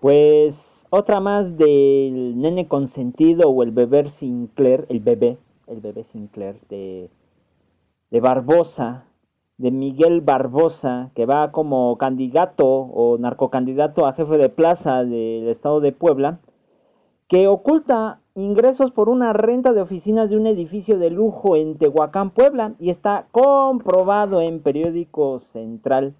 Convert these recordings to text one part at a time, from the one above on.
Pues otra más del nene consentido o el bebé Sinclair, el bebé, el bebé Sinclair de, de Barbosa, de Miguel Barbosa, que va como candidato o narcocandidato a jefe de plaza del estado de Puebla, que oculta ingresos por una renta de oficinas de un edificio de lujo en Tehuacán, Puebla, y está comprobado en periódico central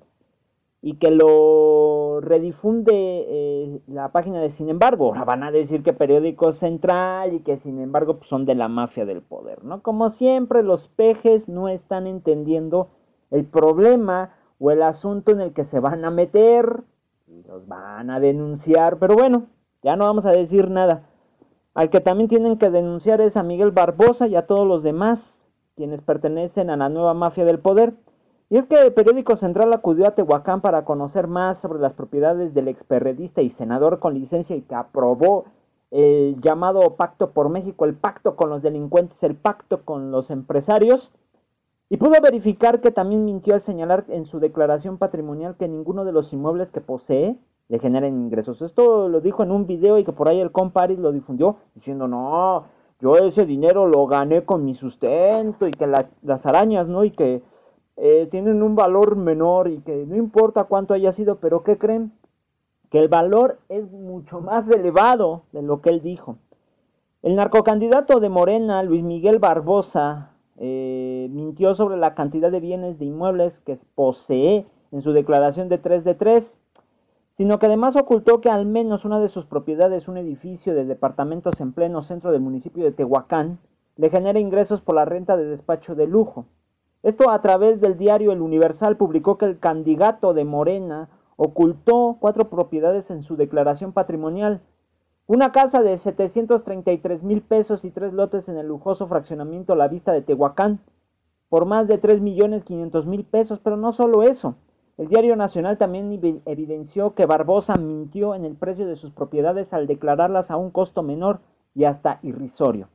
y que lo redifunde eh, la página de Sin embargo. Ahora van a decir que periódico central y que sin embargo pues, son de la mafia del poder, ¿no? Como siempre los pejes no están entendiendo el problema o el asunto en el que se van a meter y los van a denunciar, pero bueno, ya no vamos a decir nada. Al que también tienen que denunciar es a Miguel Barbosa y a todos los demás, quienes pertenecen a la nueva mafia del poder. Y es que el periódico central acudió a Tehuacán para conocer más sobre las propiedades del experredista y senador con licencia y que aprobó el llamado Pacto por México, el pacto con los delincuentes, el pacto con los empresarios. Y pudo verificar que también mintió al señalar en su declaración patrimonial que ninguno de los inmuebles que posee le generen ingresos. Esto lo dijo en un video y que por ahí el comparis lo difundió diciendo, no, yo ese dinero lo gané con mi sustento y que las arañas, ¿no? Y que eh, tienen un valor menor y que no importa cuánto haya sido, pero ¿qué creen? Que el valor es mucho más elevado de lo que él dijo. El narcocandidato de Morena, Luis Miguel Barbosa, eh, mintió sobre la cantidad de bienes de inmuebles que posee en su declaración de 3 de 3, sino que además ocultó que al menos una de sus propiedades, un edificio de departamentos en pleno centro del municipio de Tehuacán, le genera ingresos por la renta de despacho de lujo. Esto a través del diario El Universal publicó que el candidato de Morena ocultó cuatro propiedades en su declaración patrimonial, una casa de 733 mil pesos y tres lotes en el lujoso fraccionamiento La Vista de Tehuacán, por más de 3 millones 500 mil pesos, pero no solo eso. El diario nacional también evidenció que Barbosa mintió en el precio de sus propiedades al declararlas a un costo menor y hasta irrisorio.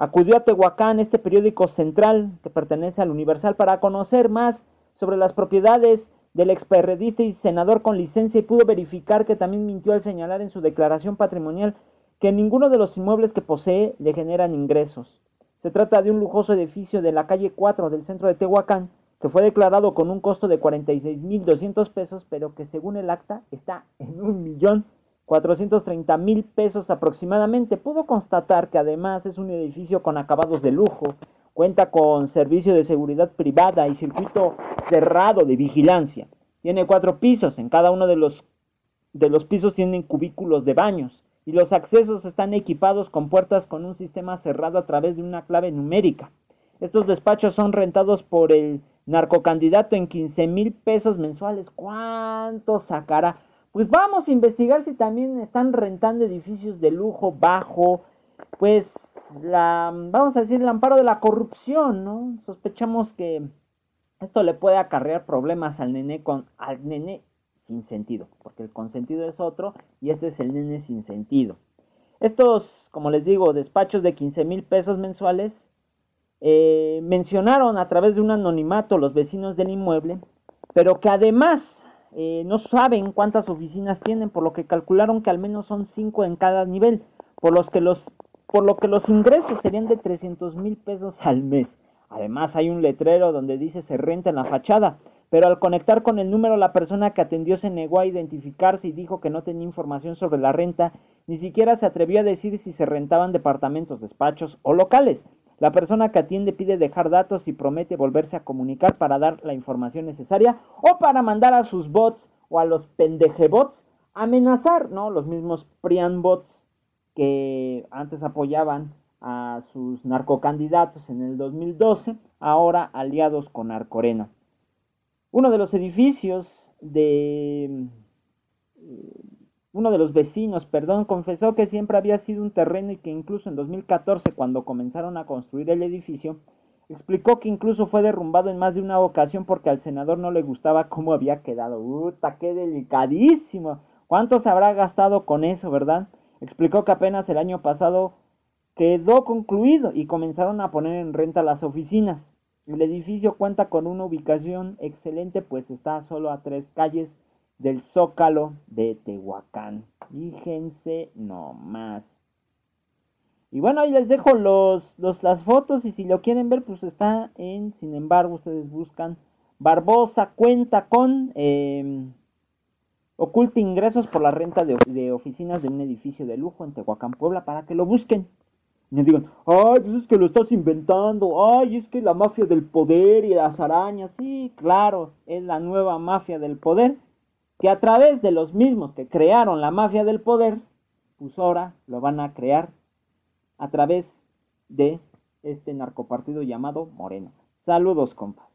Acudió a Tehuacán, este periódico central que pertenece al Universal, para conocer más sobre las propiedades del experredista y senador con licencia y pudo verificar que también mintió al señalar en su declaración patrimonial que ninguno de los inmuebles que posee le generan ingresos. Se trata de un lujoso edificio de la calle 4 del centro de Tehuacán, que fue declarado con un costo de 46.200 pesos, pero que según el acta está en un millón mil pesos aproximadamente. Pudo constatar que además es un edificio con acabados de lujo, Cuenta con servicio de seguridad privada y circuito cerrado de vigilancia. Tiene cuatro pisos. En cada uno de los, de los pisos tienen cubículos de baños. Y los accesos están equipados con puertas con un sistema cerrado a través de una clave numérica. Estos despachos son rentados por el narcocandidato en 15 mil pesos mensuales. ¿Cuánto sacará? Pues vamos a investigar si también están rentando edificios de lujo bajo, pues la, vamos a decir, el amparo de la corrupción, ¿no? Sospechamos que esto le puede acarrear problemas al nene con al nene sin sentido, porque el consentido es otro y este es el nene sin sentido. Estos, como les digo, despachos de 15 mil pesos mensuales eh, mencionaron a través de un anonimato los vecinos del inmueble, pero que además eh, no saben cuántas oficinas tienen, por lo que calcularon que al menos son cinco en cada nivel, por los que los por lo que los ingresos serían de 300 mil pesos al mes. Además hay un letrero donde dice se renta en la fachada, pero al conectar con el número la persona que atendió se negó a identificarse y dijo que no tenía información sobre la renta, ni siquiera se atrevió a decir si se rentaban departamentos, despachos o locales. La persona que atiende pide dejar datos y promete volverse a comunicar para dar la información necesaria o para mandar a sus bots o a los pendejebots amenazar, ¿no? Los mismos Prian bots que antes apoyaban a sus narcocandidatos en el 2012, ahora aliados con Arcorena. Uno de los edificios de eh, uno de los vecinos, perdón, confesó que siempre había sido un terreno y que incluso en 2014, cuando comenzaron a construir el edificio, explicó que incluso fue derrumbado en más de una ocasión porque al senador no le gustaba cómo había quedado. ¡Uta, qué delicadísimo! ¿Cuánto se habrá gastado con eso, verdad? Explicó que apenas el año pasado quedó concluido y comenzaron a poner en renta las oficinas. El edificio cuenta con una ubicación excelente, pues está solo a tres calles del Zócalo de Tehuacán. Fíjense nomás. Y bueno, ahí les dejo los, las fotos y si lo quieren ver, pues está en, sin embargo, ustedes buscan Barbosa cuenta con eh, oculta ingresos por la renta de, oficinas de un edificio de lujo en Tehuacán, Puebla, para que lo busquen. Y digan, ay, pues es que lo estás inventando, ay, es que la mafia del poder y las arañas, sí, claro, es la nueva mafia del poder, que a través de los mismos que crearon la mafia del poder, pues ahora lo van a crear a través de este narcopartido llamado Moreno. Saludos, compas.